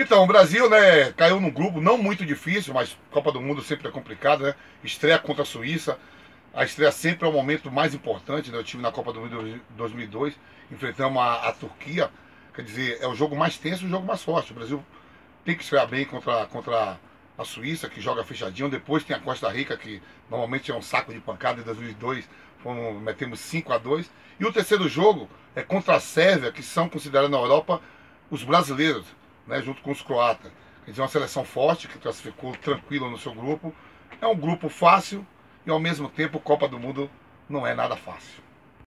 Então, o Brasil, né, caiu num grupo não muito difícil, mas Copa do Mundo sempre é complicado, né? Estreia contra a Suíça. A estreia sempre é o momento mais importante, né? Eu tive na Copa do Mundo 2002, enfrentamos a, a Turquia. Quer dizer, é o jogo mais tenso, o jogo mais forte. O Brasil tem que estrear bem contra, contra a Suíça, que joga fechadinho. Depois tem a Costa Rica, que normalmente é um saco de pancada. Em 2002 fomos, metemos 5 a 2 E o terceiro jogo é contra a Sérvia, que são considerados na Europa os brasileiros né, junto com os croatas. Quer dizer, uma seleção forte que classificou tranquilo no seu grupo. É um grupo fácil e ao mesmo tempo Copa do Mundo não é nada fácil.